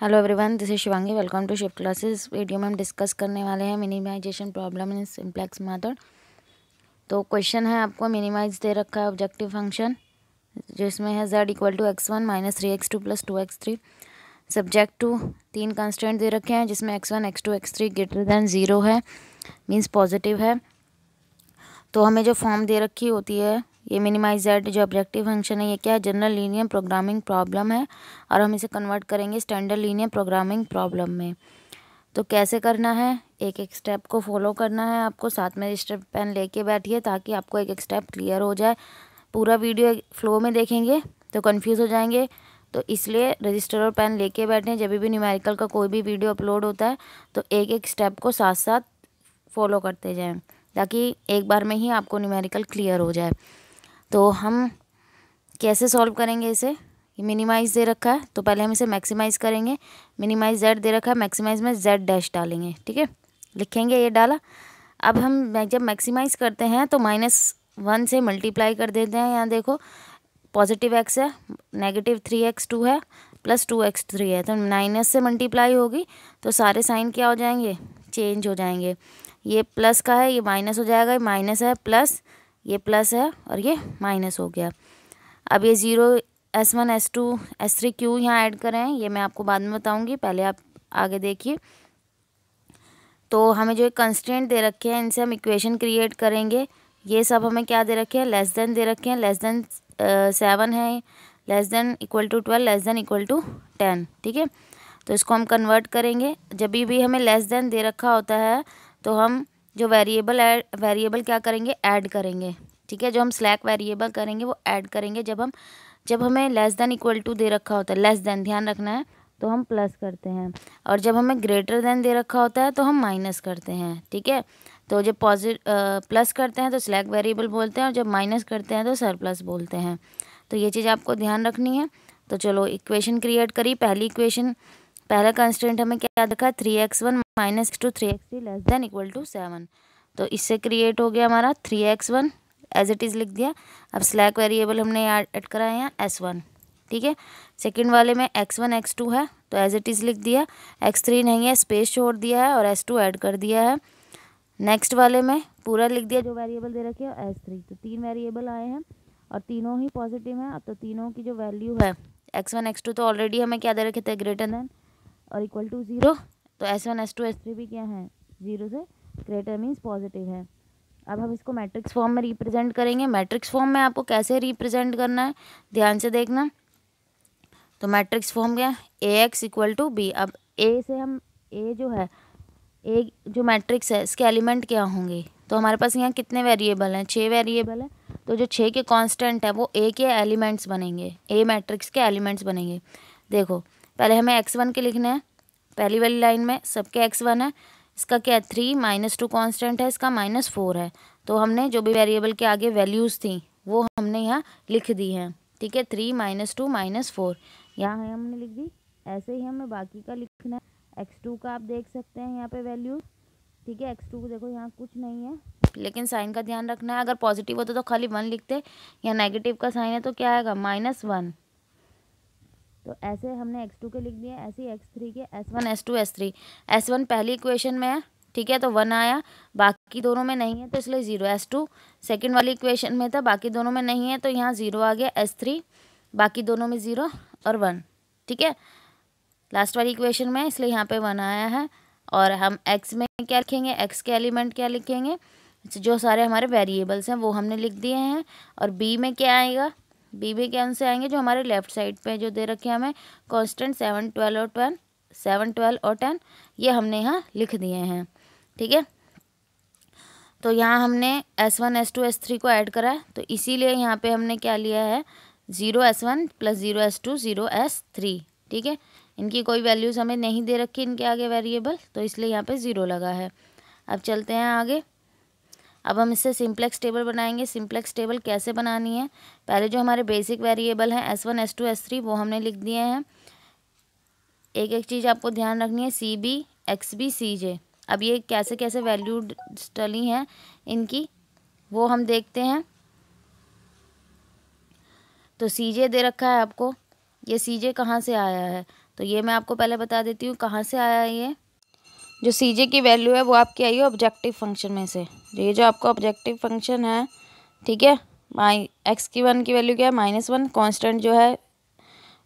Hello everyone this is Shivangi welcome to shift classes video में हम discuss करने वाले हैं minimisation problem in simplex method तो क्वेश्चन है आपको मिनिमाइज दे रखा है ऑब्जेक्टिव फ़ंक्शन जिसमें है Z equal to X one minus three X two plus two X three subject to तीन कंस्टेंट दे रखे हैं, जिसमें X one X two X three greater than zero है मीन्स पॉजिटिव है. तो हमें जो फॉर्म दे रखी होती है ये मिनिमाइज जेड जो ऑब्जेक्टिव फ़ंक्शन है, ये क्या है? जनरल लीनियर प्रोग्रामिंग प्रॉब्लम है और हम इसे कन्वर्ट करेंगे स्टैंडर्ड लीनियर प्रोग्रामिंग प्रॉब्लम में। तो कैसे करना है? एक एक स्टेप को फॉलो करना है आपको। साथ में रजिस्टर पेन लेके बैठिए ताकि आपको एक एक स्टेप क्लियर हो जाए। पूरा वीडियो फ्लो में देखेंगे तो कन्फ्यूज़ हो जाएँगे। तो इसलिए रजिस्टर और पेन लेके बैठें जब भी न्यूमेरिकल का कोई भी वीडियो अपलोड होता है तो एक एक स्टेप को साथ साथ फॉलो करते जाएँ ताकि एक बार में ही आपको न्यूमेरिकल क्लियर हो जाए। तो हम कैसे सॉल्व करेंगे इसे? ये मिनिमाइज दे रखा है तो पहले हम इसे मैक्सिमाइज करेंगे। मिनिमाइज जेड दे रखा है मैक्सिमाइज में जेड डैश डालेंगे, ठीक है? लिखेंगे ये डाला। अब हम जब मैक्सिमाइज करते हैं तो माइनस वन से मल्टीप्लाई कर देते हैं। यहाँ देखो पॉजिटिव एक्स है नेगेटिव थ्री एक्स टू है प्लस टू एक्स थ्री है। तो माइनस से मल्टीप्लाई होगी तो सारे साइन क्या हो जाएँगे? चेंज हो जाएँगे। ये प्लस का है, ये माइनस हो जाएगा, ये माइनस है प्लस ये प्लस है और ये माइनस हो गया। अब ये zero, S one, S two, S three Q यहाँ ऐड करें ये मैं आपको बाद में बताऊँगी, पहले आप आगे देखिए। तो हमें जो एक कंस्टेंट दे रखे हैं, इनसे हम इक्वेशन क्रिएट करेंगे। ये सब हमें क्या दे रखे हैं? लेस देन दे रखे हैं। लेस देन सेवन है। Less than equal to twelve less than equal to ten ठीक है? तो इसको हम कन्वर्ट करेंगे। जब भी हमें लेस देन दे रखा होता है तो हम जो वेरिएबल वेरिएबल क्या करेंगे? ऐड करेंगे। ठीक है? जो हम स्लैक वेरिएबल करेंगे, वो ऐड करेंगे। जब हम, जब हमें लेस देन इक्वल टू दे रखा होता है लेस देन ध्यान रखना है तो हम प्लस करते हैं। और जब हमें ग्रेटर देन दे रखा होता है तो हम माइनस करते हैं। ठीक है? तो जब पॉजिट प्लस करते हैं तो स्लैक वेरिएबल बोलते हैं, और जब माइनस करते हैं तो सर प्लस बोलते हैं। तो ये चीज़ आपको ध्यान रखनी है। तो चलो इक्वेशन क्रिएट करी। पहली इक्वेशन पहला कंस्टेंट हमें क्या देखा three X one minus two three X three less than equal to seven तो इससे क्रिएट हो गया हमारा three X one as it is लिख दिया। अब स्लैक वेरिएबल हमने ऐड कराया यहाँ एस वन ठीक है? सेकेंड वाले में एक्स वन एक्स टू है तो एज इट इज़ लिख दिया। एक्स थ्री नहीं है स्पेस छोड़ दिया है और एस टू ऐड कर दिया है। नेक्स्ट वाले में पूरा लिख दिया जो वेरिएबल दे रखे एस थ्री तो तीन वेरिएबल आए हैं और तीनों ही पॉजिटिव हैं। अब तो तीनों की जो वैल्यू है एक्स वन एक्स टू तो ऑलरेडी हमें क्या दे रखे थे? ग्रेटर देन और इक्वल टू ज़ीरो तो S one S two S three भी क्या है? ज़ीरो से ग्रेटर मीन्स पॉजिटिव है। अब हम इसको मैट्रिक्स फॉर्म में रिप्रेजेंट करेंगे। मैट्रिक्स फॉर्म में आपको कैसे रिप्रेजेंट करना है? ध्यान से देखना। तो मैट्रिक्स फॉर्म क्या A X equal to B अब ए से हम ए जो है ए जो मैट्रिक्स है, इसके एलिमेंट क्या होंगे? तो हमारे पास यहाँ कितने वेरिएबल हैं? छः वेरिएबल हैं। तो जो छः के कांस्टेंट है, वो ए के एलिमेंट्स बनेंगे। ए मैट्रिक्स के एलिमेंट्स बनेंगे। देखो पहले हमें एक्स वन के लिखने हैं। पहली वाली लाइन में सबके एक्स वन है। इसका क्या है? थ्री माइनस टू कॉन्स्टेंट है। इसका माइनस फोर है। तो हमने जो भी वेरिएबल के आगे वैल्यूज़ थी, वो हमने यहाँ लिख दी हैं। ठीक है? Three minus two minus four यहाँ है हमने लिख दी। ऐसे ही हमें बाकी का लिखना है। एक्स टू का आप देख सकते हैं यहाँ पे वैल्यूज़ ठीक है? एक्स टू देखो, यहाँ कुछ नहीं है। लेकिन साइन का ध्यान रखना है। अगर पॉजिटिव होता तो खाली वन लिखते। या नेगेटिव का साइन है तो क्या आएगा? माइनस वन तो ऐसे हमने एक्स टू के लिख दिए, ऐसे ही एक्स थ्री के S one S two S three S one पहली इक्वेशन में है, ठीक है? तो वन आया, बाकी दोनों में नहीं है तो इसलिए ज़ीरो एस टू सेकेंड वाली इक्वेशन में था, बाकी दोनों में नहीं है तो यहाँ ज़ीरो आ गया एस थ्री बाकी दोनों में ज़ीरो और वन ठीक है? लास्ट वाली इक्वेशन में, इसलिए यहाँ पे वन आया है। और हम एक्स में क्या लिखेंगे? एक्स के एलिमेंट क्या लिखेंगे? जो सारे हमारे वेरिएबल्स हैं, वो हमने लिख दिए हैं। और बी में क्या आएगा? बी भी क्या से आएँगे, जो हमारे लेफ़्ट साइड पे जो दे रखे हैं हमें कांस्टेंट सेवन ट्वेल्व और टेन सेवन ट्वेल्व और टेन ये हमने यहाँ लिख दिए हैं, ठीक है? तो यहाँ हमने S one S two S three को ऐड करा है तो इसीलिए यहाँ पे हमने क्या लिया है zero S one plus zero S two zero S three ठीक है? इनकी कोई वैल्यूज़ हमें नहीं दे रखी, इनके आगे वेरिएबल तो इसलिए यहाँ पे ज़ीरो लगा है। अब चलते हैं आगे। अब हम इससे सिंप्लेक्स टेबल बनाएँगे। सिंप्लेक्स टेबल कैसे बनानी है? पहले जो हमारे बेसिक वेरिएबल हैं, S one, S two, S three, वो हमने लिख दिए हैं। एक एक चीज़ आपको ध्यान रखनी है, C B, X B, C J. अब ये कैसे कैसे वैल्यू डली हैं, इनकी, वो हम देखते हैं। तो सी जे दे रखा है आपको। ये सी जे कहाँ से आया है? तो ये मैं आपको पहले बता देती हूँ, कहाँ से आया है ये? जो सी जे की वैल्यू है, वो आपकी आई है ऑब्जेक्टिव फ़ंक्शन में से। ये जो आपका ऑब्जेक्टिव फ़ंक्शन है, ठीक है? माई एक्स की वन की वैल्यू क्या है? माइनस वन कॉन्स्टेंट जो है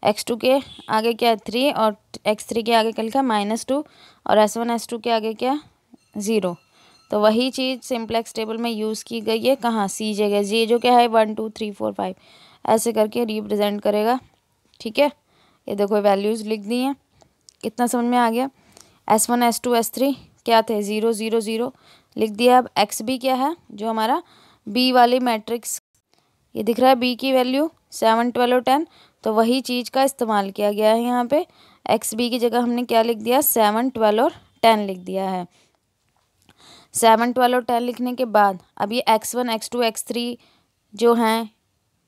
एक्स टू के आगे क्या है? थ्री और एक्स थ्री के आगे क्या लिखा है? माइनस टू और एस वन एस टू के आगे क्या है? ज़ीरो तो वही चीज़ सिंप्लेक्स टेबल में यूज़ की गई है। कहाँ? सी जगह। जी जो क्या है? One two three four five ऐसे करके रिप्रेजेंट करेगा। ठीक है? ये देखो वैल्यूज़ लिख दी हैं। कितना समझ में आ गया? S one S two S three क्या थे? ज़ीरो ज़ीरो ज़ीरो लिख दिया अब एक्स बी क्या है? जो हमारा बी वाली मैट्रिक्स ये दिख रहा है बी की वैल्यू सेवन ट्वेल्व टेन तो वही चीज़ का इस्तेमाल किया गया है यहाँ पे। एक्स बी की जगह हमने क्या लिख दिया? सेवन ट्वेल्व और टेन लिख दिया है। सेवन ट्वेल्व और टेन लिखने के बाद अब ये X one X two X three जो हैं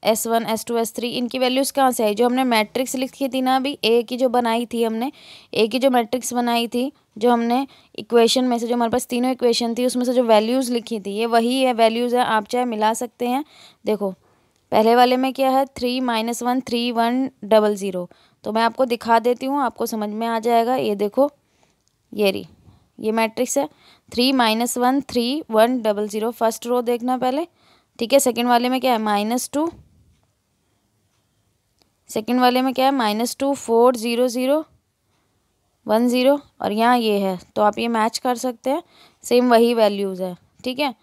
S one S two S three इनकी वैल्यूज़ कहाँ से आई? जो हमने मैट्रिक्स लिखी थी ना अभी ए की जो बनाई थी हमने ए की जो मैट्रिक्स बनाई थी, जो हमने इक्वेशन में से, जो हमारे पास तीनों इक्वेशन थी, उसमें से जो वैल्यूज़ लिखी थी, ये वही है वैल्यूज़ है, आप चाहे मिला सकते हैं। देखो, पहले वाले में क्या है? Three minus one three one double zero तो मैं आपको दिखा देती हूँ, आपको समझ में आ जाएगा। ये देखो, ये रही, ये मैट्रिक्स है। Three minus one three one double zero first row देखना पहले। ठीक है सेकेंड वाले में क्या है? माइनस टू सेकेंड वाले में क्या है? Minus two, four, zero zero, one, zero, और यहाँ ये है। तो आप ये मैच कर सकते हैं। सेम वही वैल्यूज़ है। ठीक है?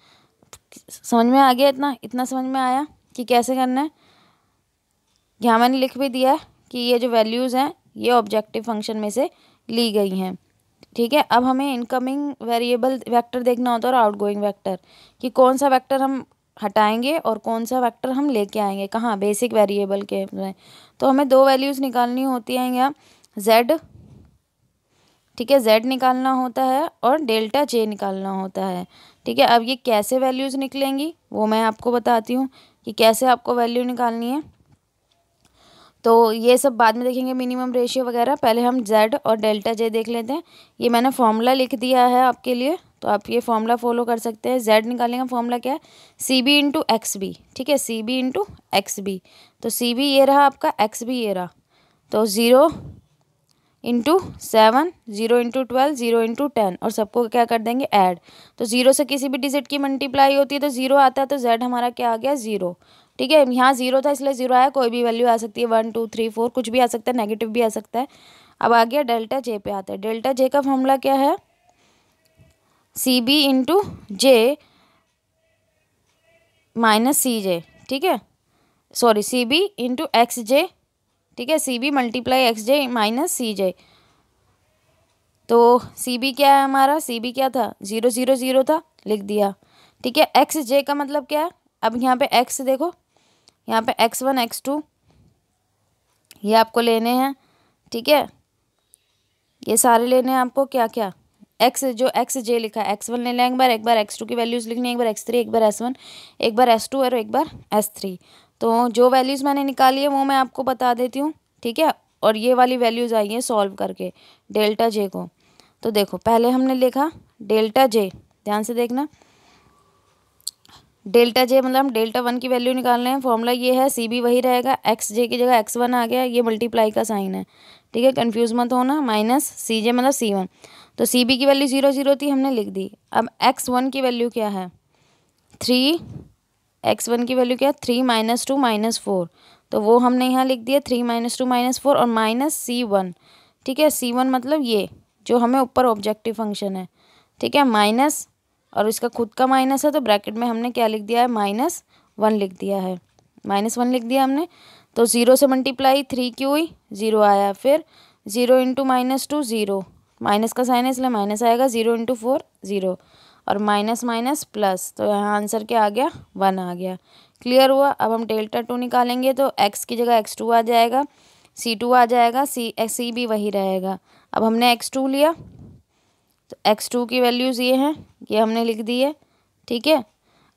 समझ में आ गया इतना? इतना समझ में आया कि कैसे करना है? यहाँ मैंने लिख भी दिया कि ये जो वैल्यूज़ हैं, ये ऑब्जेक्टिव फ़ंक्शन में से ली गई हैं। ठीक है? अब हमें इनकमिंग वेरिएबल वेक्टर देखना होता है और आउटगोइंग वेक्टर कि कौन सा वेक्टर हम हटाएँगे और कौन सा वेक्टर हम लेके आएँगे? कहाँ? बेसिक वेरिएबल के में। तो हमें दो वैल्यूज़ निकालनी होती हैं यहाँ। जेड ठीक है जेड निकालना होता है और डेल्टा जे निकालना होता है। ठीक है, अब ये कैसे वैल्यूज़ निकलेंगी? वो मैं आपको बताती हूँ कि कैसे आपको वैल्यू निकालनी है। तो ये सब बाद में देखेंगे मिनिमम रेशियो वगैरह। पहले हम जेड और डेल्टा जे देख लेते हैं। ये मैंने फॉर्मूला लिख दिया है आपके लिए। तो आप ये फॉर्मूला फॉलो कर सकते हैं। जेड निकालने का फॉर्मूला क्या है? C B into X B ठीक है? C B into X B तो सी बी ये रहा आपका एक्स बी ये रहा। तो zero into seven zero into twelve zero into ten और सबको क्या कर देंगे? ऐड तो ज़ीरो से किसी भी डिजिट की मल्टीप्लाई होती है तो ज़ीरो आता है तो जेड हमारा क्या आ गया? ज़ीरो ठीक है? यहाँ ज़ीरो था, इसलिए ज़ीरो आया, कोई भी वैल्यू आ सकती है। वन टू थ्री फोर कुछ भी आ सकता है नेगेटिव भी आ सकता है। अब आ गया डेल्टा जे पे आता है। डेल्टा जे का फॉर्मूला क्या है? C B into J minus C J ठीक है? Sorry C B into X J ठीक है? C B multiply X J minus C J तो सी बी क्या है हमारा? सी बी क्या था? ज़ीरो ज़ीरो ज़ीरो था, लिख दिया। ठीक है? एक्स जे का मतलब क्या है? अब यहाँ पे एक्स देखो। यहाँ पे एक्स वन एक्स टू ये आपको लेने हैं, ठीक है? ये सारे लेने हैं आपको क्या क्या एक्स जो एक्स जे लिखा है एक्स वन ले लें एक बार एक बार एक्स टू की वैल्यूज़ लिखनी है, एक बार एक्स थ्री एक बार एस वन एक बार एस टू और एक बार एस थ्री तो जो वैल्यूज़ मैंने निकाली है, वो मैं आपको बता देती हूँ, ठीक है? और ये वाली वैल्यूज़ आई हैं सॉल्व करके डेल्टा जे को। तो देखो, पहले हमने लिखा डेल्टा जे ध्यान से देखना। डेल्टा जे मतलब हम डेल्टा वन की वैल्यू निकाल रहे हैं फॉर्मूला ये है सी बी वही रहेगा एक्स जे की जगह एक्स वन आ गया, ये मल्टीप्लाई का साइन है। ठीक है कन्फ्यूज़ मत होना माइनस सी जे मतलब सी वन तो सी बी की वैल्यू ज़ीरो ज़ीरो थी, हमने लिख दी। अब एक्स वन की वैल्यू क्या है? थ्री एक्स वन की वैल्यू क्या है? Three minus two minus four तो वो हमने यहाँ लिख दिया three minus two minus four और माइनस सी वन ठीक है? सी वन मतलब ये, जो हमें ऊपर ऑब्जेक्टिव फ़ंक्शन है। ठीक है? माइनस और इसका खुद का माइनस है तो ब्रैकेट में हमने क्या लिख दिया है? माइनस वन लिख दिया है। माइनस वन लिख दिया हमने। तो ज़ीरो से मल्टीप्लाई थ्री की हुई? ज़ीरो आया। फिर zero into minus two zero minus का साइन है, इसलिए माइनस आएगा ज़ीरो इंटू फोर, ज़ीरो। और माइनस माइनस प्लस तो यहाँ आंसर क्या आ गया? वन आ गया। क्लियर हुआ? अब हम डेल्टा टू निकालेंगे तो एक्स की जगह एक्स टू आ जाएगा सी टू आ जाएगा सी सी भी वही रहेगा। अब हमने एक्स टू लिया तो एक्स टू की वैल्यूज़ ये हैं, ये हमने लिख दी है, ठीक है?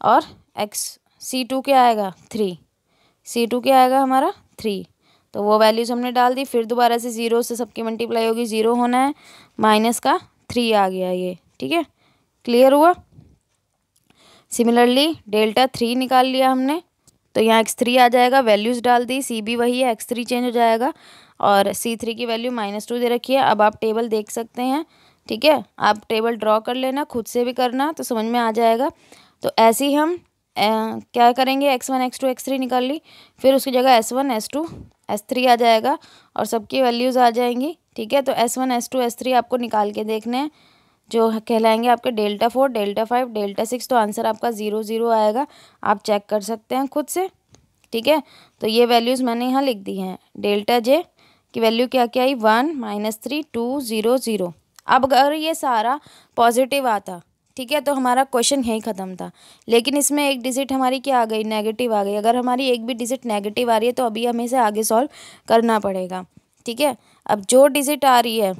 और एक्स सी टू क्या आएगा? थ्री सी टू क्या आएगा हमारा? थ्री तो वो वैल्यूज़ हमने डाल दी, फिर दोबारा से ज़ीरो से सबकी मल्टीप्लाई होगी ज़ीरो होना है। माइनस का थ्री आ गया ये ठीक है? क्लियर हुआ? सिमिलरली डेल्टा थ्री निकाल लिया हमने तो यहाँ एक्स थ्री आ जाएगा वैल्यूज़ डाल दी सी बी वही है एक्स थ्री चेंज हो जाएगा और सी थ्री की वैल्यू माइनस टू दे रखी है। अब आप टेबल देख सकते हैं ठीक है? आप टेबल ड्रॉ कर लेना खुद से भी करना तो समझ में आ जाएगा। तो ऐसे ही हम ए, क्या करेंगे? X one X two X three निकाल ली फिर उसकी जगह S one S two S three आ जाएगा और सबकी वैल्यूज़ आ जाएँगी। ठीक है? तो S one S two S three आपको निकाल के देखने जो कहलाएँगे आपके delta four, delta five, delta six तो आंसर आपका ज़ीरो ज़ीरो आएगा। आप चेक कर सकते हैं खुद से, ठीक है? तो ये वैल्यूज़ मैंने यहाँ लिख दी हैं, डेल्टा जे की वैल्यू क्या क्या आई? One minus three, two, zero zero. अब अगर ये सारा पॉजिटिव आता, ठीक है? तो हमारा क्वेश्चन यहीं ख़त्म था। लेकिन इसमें एक डिजिट हमारी क्या आ गई? नेगेटिव आ गई। अगर हमारी एक भी डिजिट नेगेटिव आ रही है तो अभी हमें इसे आगे सॉल्व करना पड़ेगा। ठीक है? अब जो डिजिट आ रही है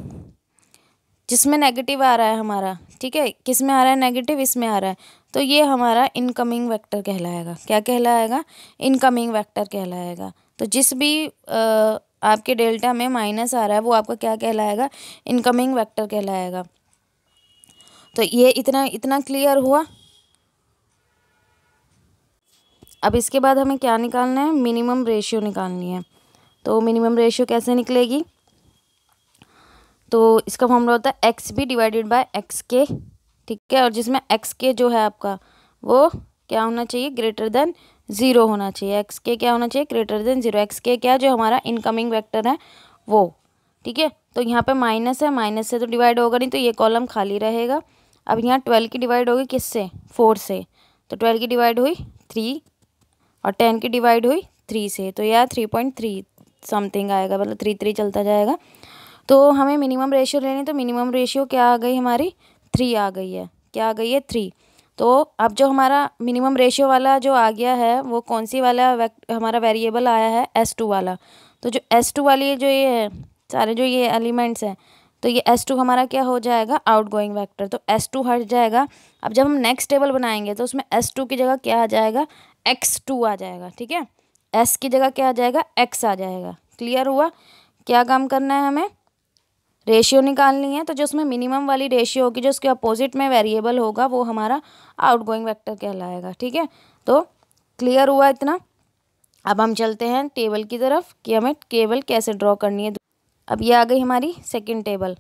जिसमें नेगेटिव आ रहा है हमारा ठीक है? किसमें आ रहा है नेगेटिव इसमें आ रहा है। तो ये हमारा इनकमिंग वेक्टर कहलाएगा। क्या कहलाएगा? इनकमिंग वेक्टर कहलाएगा। तो जिस भी आ, आपके डेल्टा में माइनस आ रहा है वो आपका क्या कहलाएगा? इनकमिंग वेक्टर कहलाएगा। तो ये इतना इतना क्लियर हुआ? अब इसके बाद हमें क्या निकालना है? मिनिमम रेशियो निकालनी है। तो मिनिमम रेशियो कैसे निकलेगी? तो इसका फॉर्मूला होता है X B divided by X के ठीक है? और जिसमें एक्स के जो है आपका, वो क्या होना चाहिए? ग्रेटर देन ज़ीरो होना चाहिए। एक्स के क्या होना चाहिए? ग्रेटर देन ज़ीरो एक्स के क्या जो हमारा इनकमिंग वेक्टर है, वो, ठीक है? तो यहाँ पे माइनस है माइनस से तो डिवाइड होगा नहीं तो ये कॉलम खाली रहेगा। अब यहाँ ट्वेल्व की डिवाइड होगी किससे? फोर से। तो ट्वेल्व की डिवाइड हुई थ्री और टेन की डिवाइड हुई थ्री से। तो यह थ्री पॉइंट थ्री समथिंग आएगा मतलब थ्री थ्री चलता जाएगा। तो हमें मिनिमम रेशियो लेनी तो मिनिमम रेशियो क्या आ गई हमारी? थ्री आ गई है। क्या आ गई है? थ्री तो अब जो हमारा मिनिमम रेशियो वाला जो आ गया है, वो कौन सी वाला हमारा वेरिएबल आया है? एस टू वाला। तो जो एस टू वाली जो ये है, सारे जो ये एलिमेंट्स हैं तो ये एस टू हमारा क्या हो जाएगा? आउट गोइंग वैक्टर तो एस टू हट जाएगा। अब जब हम नेक्स्ट टेबल बनाएँगे तो उसमें एस टू की जगह क्या आ जाएगा? एक्स टू आ जाएगा। ठीक है? एस की जगह क्या आ जाएगा? एक्स आ जाएगा। क्लियर हुआ? क्या काम करना है हमें? रेशियो निकालनी है तो जो उसमें मिनिमम वाली रेशियो होगी, जो उसके अपोजिट में वेरिएबल होगा, वो हमारा आउट गोइंग वैक्टर कहलाएगा, ठीक है? तो क्लियर हुआ इतना? अब हम चलते हैं टेबल की तरफ़ कि हमें टेबल कैसे ड्रॉ करनी है। अब ये आ गई हमारी सेकेंड टेबल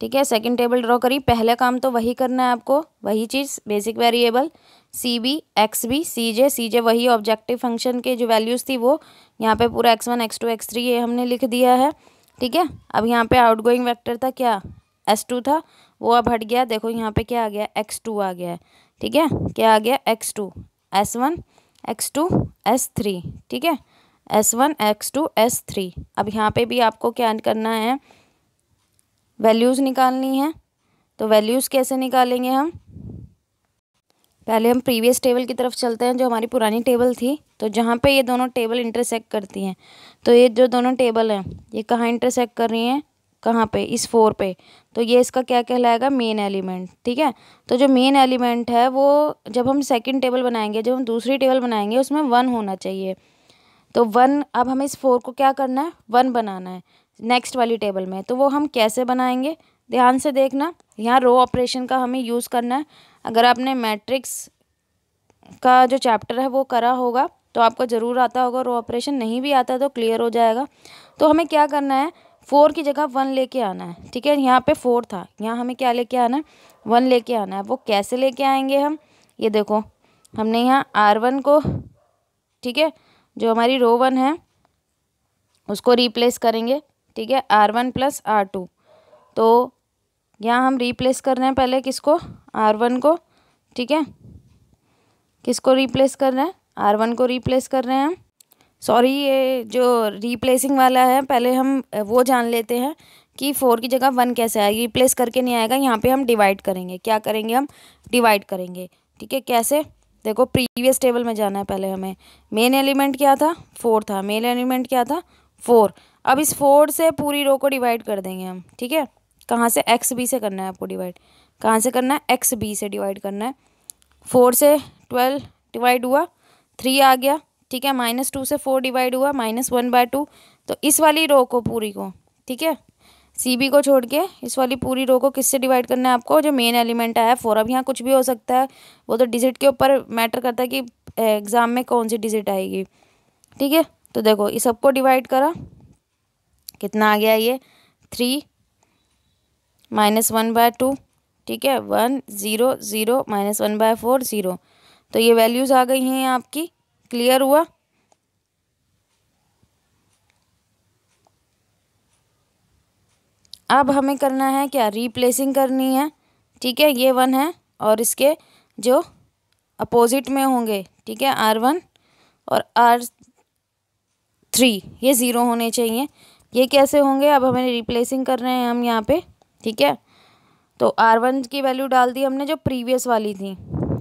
ठीक है सेकंड टेबल ड्रॉ करी। पहला काम तो वही करना है आपको, वही चीज़ basic variable C B X B C J C J वही ऑब्जेक्टिव फ़ंक्शन के जो वैल्यूज़ थी वो, यहाँ पे पूरा X one X two X three ये हमने लिख दिया है, ठीक है? अब यहाँ पे आउट गोइंग वैक्टर था क्या? एस टू था, वो अब हट गया, देखो यहाँ पे क्या आ गया एक्स टू आ गया है, ठीक है? क्या आ गया? X two S one X two S three ठीक है? S one X two S three अब यहाँ पे भी आपको क्या करना है वैल्यूज़ निकालनी है तो वैल्यूज़ कैसे निकालेंगे हम? पहले हम प्रीवियस टेबल की तरफ़ चलते हैं, जो हमारी पुरानी टेबल थी तो जहाँ पे ये दोनों टेबल इंटरसेक्ट करती हैं। तो ये जो दोनों टेबल हैं, ये कहाँ इंटरसेक्ट कर रही हैं? कहाँ पे? इस फोर पे। तो ये इसका क्या कहलाएगा? मेन एलिमेंट, ठीक है? तो जो मेन एलिमेंट है, वो जब हम सेकंड टेबल बनाएँगे, जब हम दूसरी टेबल बनाएँगे, उसमें वन होना चाहिए। तो वन, अब हमें इस फोर को क्या करना है? वन बनाना है। नेक्स्ट वाली टेबल में तो वो हम कैसे बनाएँगे? ध्यान से देखना। यहाँ रो ऑपरेशन का हमें यूज़ करना है। अगर आपने मैट्रिक्स का जो चैप्टर है, वो करा होगा तो आपको ज़रूर आता होगा। रो ऑपरेशन नहीं भी आता तो क्लियर हो जाएगा। तो हमें क्या करना है? फोर की जगह वन लेके आना है, ठीक है? यहाँ पे फोर था। यहाँ हमें क्या लेके आना है? वन लेके आना है। वो कैसे लेके आएँगे हम? ये देखो, हमने यहाँ आर वन को, ठीक है? जो हमारी रो वन है, उसको रिप्लेस करेंगे। ठीक है R one plus R two तो यहाँ हम रिप्लेस कर रहे हैं पहले किसको? आर वन को, ठीक है? किसको रिप्लेस कर रहे हैं? आर वन को रिप्लेस कर रहे हैं सॉरी ये जो रिप्लेसिंग वाला है, पहले हम वो जान लेते हैं कि फोर की जगह वन कैसे आएगी। रिप्लेस करके नहीं आएगा, यहाँ पे हम डिवाइड करेंगे। क्या करेंगे हम? डिवाइड करेंगे। ठीक है, कैसे? देखो प्रीवियस टेबल में जाना है पहले हमें। मेन एलिमेंट क्या था? फोर था। मेन एलिमेंट क्या था? फोर अब इस फोर से पूरी रो को डिवाइड कर देंगे हम, ठीक है? कहाँ से? एक्स बी से करना है आपको डिवाइड कहाँ से करना है? एक्स बी से डिवाइड करना है। फोर से ट्वेल्व डिवाइड हुआ थ्री आ गया, ठीक है? माइनस टू से फोर डिवाइड हुआ माइनस वन बाय टू तो इस वाली रो को, पूरी को, ठीक है? सी बी को छोड़ के इस वाली पूरी रो को किससे डिवाइड करना है आपको? जो मेन एलिमेंट आया फोर अब यहाँ कुछ भी हो सकता है। वो तो डिजिट के ऊपर मैटर करता है कि एग्ज़ाम में कौन सी डिजिट आएगी, ठीक है? तो देखो इस सबको डिवाइड करा। कितना आ गया ये? Three minus one by two ठीक है? One zero zero minus one by four zero तो ये वैल्यूज़ आ गई हैं आपकी। क्लियर हुआ? अब हमें करना है क्या? रिप्लेसिंग करनी है। ठीक है? ये वन है और इसके जो अपोजिट में होंगे, ठीक है? आर वन और आर थ्री ये ज़ीरो होने चाहिए। ये कैसे होंगे? अब हमें रिप्लेसिंग कर रहे हैं हम यहाँ पे, ठीक है? तो आर वन की वैल्यू डाल दी हमने जो प्रीवियस वाली थी,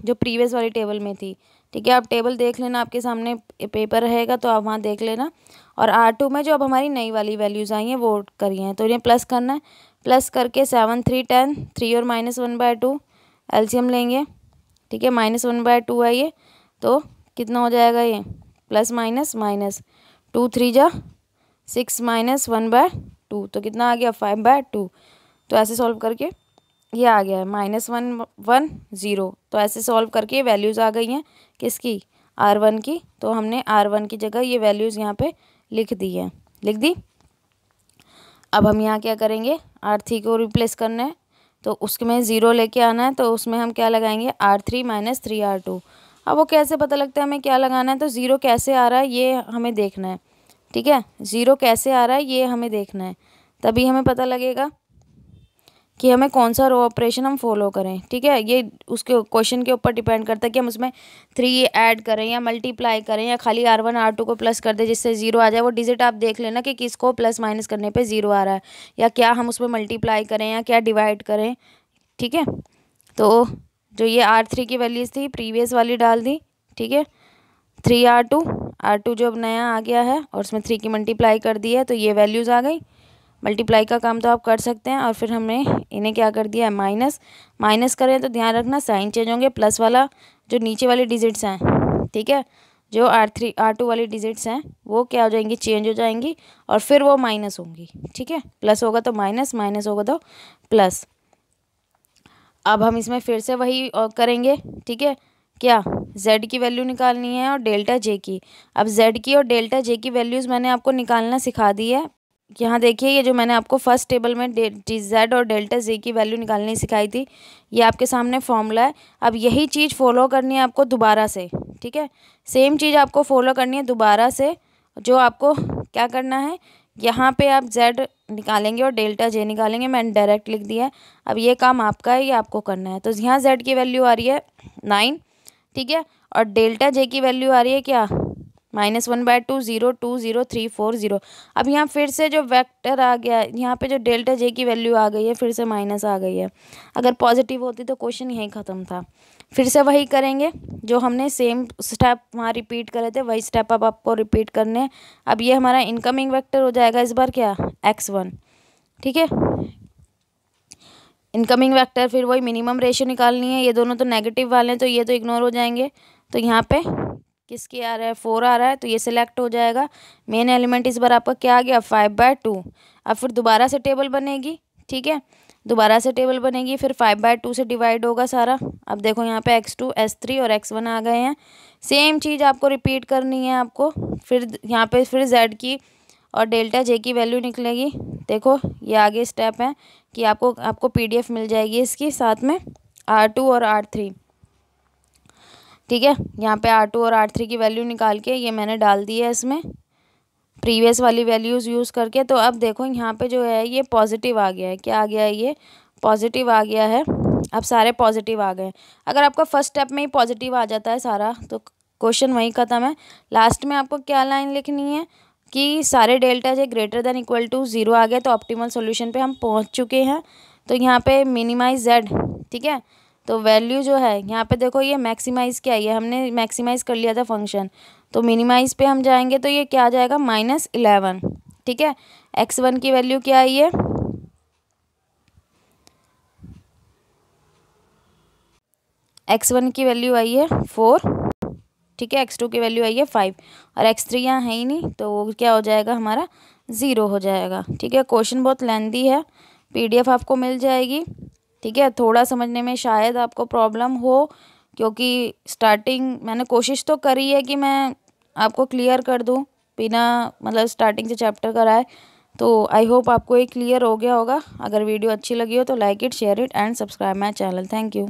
जो प्रीवियस वाली टेबल में थी, ठीक है? आप टेबल देख लेना, आपके सामने पेपर रहेगा तो आप वहाँ देख लेना। और आर टू में जो अब हमारी नई वाली वैल्यूज़ आई हैं, वो करी हैं। तो इन्हें प्लस करना है। प्लस करके सेवन थ्री टेन थ्री और माइनस वन बाय टू एल्शियम लेंगे, ठीक है? माइनस वन बाय टू है ये। तो कितना हो जाएगा ये? Plus minus minus two three जा six minus one by two तो कितना आ गया? Five by two. तो ऐसे सॉल्व करके ये आ गया है, माइनस वन वन, ज़ीरो। तो ऐसे सॉल्व करके वैल्यूज़ आ गई हैं किसकी? आर वन की। तो हमने आर वन की जगह ये वैल्यूज़ यहाँ पे लिख दी है। लिख दी? अब हम यहाँ क्या करेंगे? आर थ्री को रिप्लेस करना है। तो उसमें ज़ीरो लेके आना है तो उसमें हम क्या लगाएँगे? R three minus three R two. अब वो कैसे पता लगता है हमें क्या लगाना है? तो ज़ीरो कैसे आ रहा है, ये हमें देखना है। ठीक है? ज़ीरो कैसे आ रहा है? ये हमें देखना है। तभी हमें पता लगेगा कि हमें कौन सा रो ऑपरेशन हम फॉलो करें। ठीक है? ये उसके क्वेश्चन के ऊपर डिपेंड करता है कि हम उसमें थ्री ऐड करें या मल्टीप्लाई करें या खाली आर वन आर टू को प्लस कर दें जिससे ज़ीरो आ जाए। वो डिजिट आप देख लेना कि किसको प्लस माइनस करने पे ज़ीरो आ रहा है या क्या हम उसमें मल्टीप्लाई करें या क्या डिवाइड करें। ठीक है? तो जो ये आर थ्री की वैल्यूज़ थी प्रीवियस वाली डाल दी। ठीक है? Three R two R two जो अब नया आ गया है और उसमें थ्री की मल्टीप्लाई कर दी है तो ये वैल्यूज़ आ गई। मल्टीप्लाई का काम तो आप कर सकते हैं और फिर हमने इन्हें क्या कर दिया है? माइनस माइनस करें तो ध्यान रखना साइन चेंज होंगे प्लस वाला जो नीचे वाले डिजिट्स हैं, ठीक है? जो आर थ्री आर टू वाली डिजिट्स हैं, वो क्या हो जाएँगी? चेंज हो जाएँगी और फिर वो माइनस होंगी, ठीक है? प्लस होगा तो माइनस माइनस होगा तो प्लस अब हम इसमें फिर से वही करेंगे, ठीक है? क्या? Z की वैल्यू निकालनी है और डेल्टा जे की। अब z की और डेल्टा जे की वैल्यूज़ मैंने आपको निकालना सिखा दी है। यहाँ देखिए, ये जो मैंने आपको फ़र्स्ट टेबल में जेड और डेल्टा जे की वैल्यू निकालनी सिखाई थी, ये आपके सामने फॉर्मूला है। अब यही चीज़ फॉलो करनी है आपको दोबारा से, ठीक है? सेम चीज़ आपको फॉलो करनी है दोबारा से, जो आपको क्या करना है? यहाँ पे आप जेड निकालेंगे और डेल्टा जे निकालेंगे, मैंने डायरेक्ट लिख दिया है। अब ये काम आपका है, ये आपको करना है। तो यहाँ जेड की वैल्यू आ रही है नाइन ठीक है? और डेल्टा जे की वैल्यू आ रही है क्या? Minus one by two zero two zero three four zero अब यहाँ फिर से जो वेक्टर आ गया, यहाँ पे जो डेल्टा जे की वैल्यू आ गई है, फिर से माइनस आ गई है। अगर पॉजिटिव होती तो क्वेश्चन यहीं ख़त्म था। फिर से वही करेंगे, जो हमने सेम स्टेप वहाँ रिपीट करे थे, वही स्टेप अब आपको रिपीट करने अब ये हमारा इनकमिंग वैक्टर हो जाएगा इस बार क्या? एक्स वन ठीक है? इनकमिंग वेक्टर, फिर वही मिनिमम रेशियो निकालनी है। ये दोनों तो नेगेटिव वाले हैं तो ये तो इग्नोर हो जाएँगे। तो यहाँ पे किसके आ रहा है? फोर आ रहा है तो ये सिलेक्ट हो जाएगा। मेन एलिमेंट इस बार आपका क्या आ गया? फाइव बाय टू अब फिर दोबारा से टेबल बनेगी, ठीक है? दोबारा से टेबल बनेगी, फिर फाइव बाय टू से डिवाइड होगा सारा। अब देखो यहाँ पे एक्स टू एस थ्री और एक्स वन आ गए हैं। सेम चीज़ आपको रिपीट करनी है आपको। फिर यहाँ पे, फिर जेड की और डेल्टा जे की वैल्यू निकलेगी। देखो, ये आगे स्टेप है कि आपको आपको पीडीएफ मिल जाएगी इसकी, साथ में आर टू और आर थ्री। ठीक है, यहाँ पे आर टू और आर थ्री की वैल्यू निकाल के ये मैंने डाल दी है इसमें, प्रीवियस वाली वैल्यूज़ यूज़ करके। तो अब देखो, यहाँ पे जो है ये पॉजिटिव आ गया है। क्या आ गया है ये? पॉजिटिव आ गया है। अब सारे पॉजिटिव आ गए। अगर आपका फ़र्स्ट स्टेप में ही पॉजिटिव आ जाता है सारा तो क्वेश्चन वहीं ख़त्म है। लास्ट में आपको क्या लाइन लिखनी है? कि सारे डेल्टा जो greater than equal to zero आ गया तो ऑप्टिमल सोल्यूशन पे हम पहुँच चुके हैं। तो यहाँ पे मिनिमाइज जेड ठीक है? तो वैल्यू जो है, यहाँ पे देखो ये मैक्सिमाइज़ क्या है? हमने मैक्सिमाइज़ कर लिया था फ़ंक्शन। तो मिनिमाइज़ पे हम जाएँगे तो ये क्या आ जाएगा? माइनस इलेवन, ठीक है? एक्स वन की वैल्यू क्या आई है? एक्स वन की वैल्यू आई है फोर। ठीक है एक्स टू की वैल्यू आई है फाइव और एक्स थ्री यहाँ है ही नहीं तो वो क्या हो जाएगा हमारा ज़ीरो हो जाएगा। ठीक है क्वेश्चन बहुत लेंदी है पीडीएफ आपको मिल जाएगी। ठीक है, थोड़ा समझने में शायद आपको प्रॉब्लम हो, क्योंकि स्टार्टिंग मैंने कोशिश तो करी है कि मैं आपको क्लियर कर दूँ बिना मतलब स्टार्टिंग से चैप्टर कराए तो आई होप आपको ये क्लियर हो गया होगा। अगर वीडियो अच्छी लगी हो तो like it share it and subscribe my channel thank you